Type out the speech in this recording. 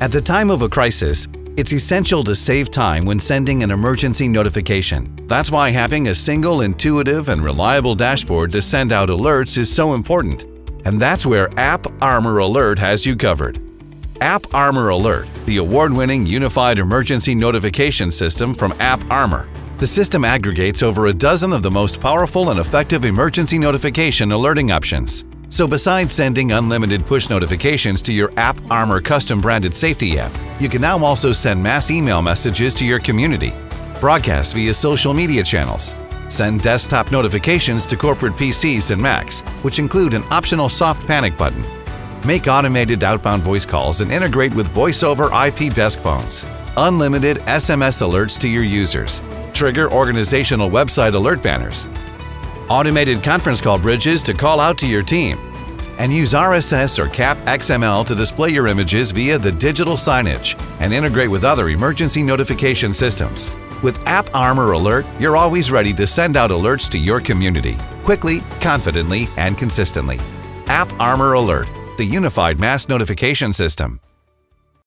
At the time of a crisis, it's essential to save time when sending an emergency notification. That's why having a single, intuitive, and reliable dashboard to send out alerts is so important. And that's where App Armor Alert has you covered. AppArmor Alert, the award-winning unified emergency notification system from AppArmor. The system aggregates over a dozen of the most powerful and effective emergency notification alerting options. So besides sending unlimited push notifications to your App Armor custom branded safety app, you can now also send mass email messages to your community, broadcast via social media channels, send desktop notifications to corporate PCs and Macs, which include an optional soft panic button, make automated outbound voice calls and integrate with voice over IP desk phones, unlimited SMS alerts to your users, trigger organizational website alert banners, automated conference call bridges to call out to your team, and use RSS or CAP XML to display your images via the digital signage and integrate with other emergency notification systems. With AppArmor Alert, you're always ready to send out alerts to your community quickly, confidently, and consistently. AppArmor Alert, the unified mass notification system.